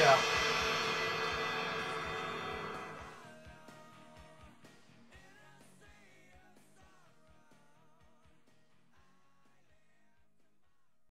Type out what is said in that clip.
Yeah.